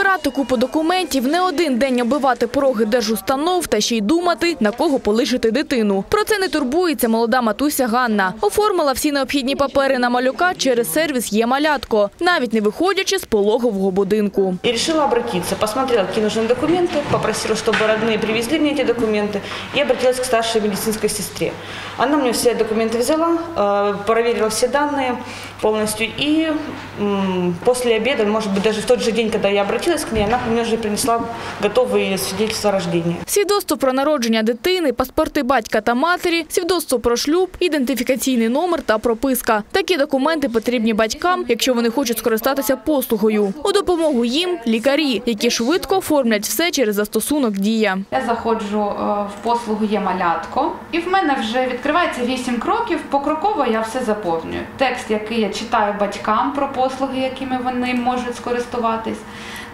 Збирати купу документів, не один день оббивати пороги держустанов та ще й думати, на кого полишити дитину. Про це не турбується молода матуся Ганна. Оформила всі необхідні папери на малюка через сервіс «Є-малятко», навіть не виходячи з пологового будинку. И решила обратиться. Посмотрела, какие нужны документы, попросила, чтобы родные привезли мне эти документы, и обратилась к старшей медицинской сестре. Она мне все документы взяла, э, проверила все данные полностью, и м, после обеда, может быть, даже в тот же день, когда я обратилась к ней, она мне уже принесла готовые свидетельства о рождении. Свідоцтво про народження дитини, паспорти батька та матері, свідоцтво про шлюб, ідентифікаційний номер та прописка. Такі документи потрібні батькам, якщо вони хочуть скористатися послугою. У допомогу їм лікарі, які швидко оформлять все через застосунок «Дія». Я заходжу е, в послугу є малятко, і в мене вже відкривається вісім кроків. Покроково я все заповнюю. Текст, який я читаю батькам про послуги, якими вони можуть скористуватись.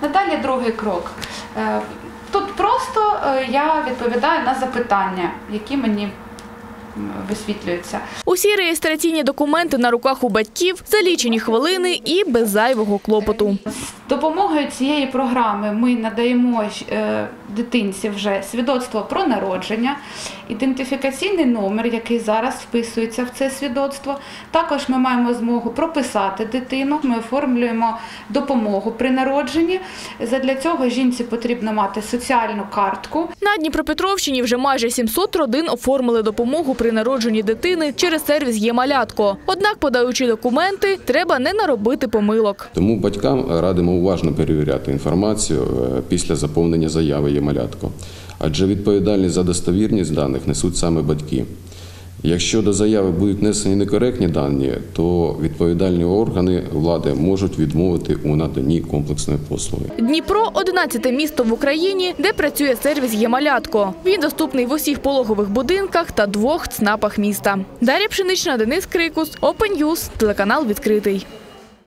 Надалі другий крок. Е, Тут просто е, я відповідаю на запитання, які мені висвітлюються. Усі реєстраційні документи на руках у батьків за лічені хвилини і без зайвого клопоту. З допомогою цієї програми ми надаємо е, дитинці вже свідоцтво про народження, ідентифікаційний номер, який зараз вписується в це свідоцтво. Також ми маємо змогу прописати дитину. Ми оформлюємо допомогу при народженні. Задля цього жінці потрібно мати соціальну картку. На Дніпропетровщині вже майже 700 родин оформили допомогу при народженні дитини через сервіс «Є-малятко». Однак, подаючи документи, треба не наробити помилок. Тому батькам радимо уважно перевіряти інформацію е, після заповнення заяви є малятко, адже відповідальність за достовірність даних несуть саме батьки. Якщо до заяви будуть внесені некоректні дані, то відповідальні органи влади можуть відмовити у наданні комплексної послуги. Дніпро – 11 місто в Україні, де працює сервіс «Є-малятко». Він доступний в усіх пологових будинках та двох ЦНАПах міста. Дар'я Пшенична, Денис Крикус, Open News, телеканал «Відкритий».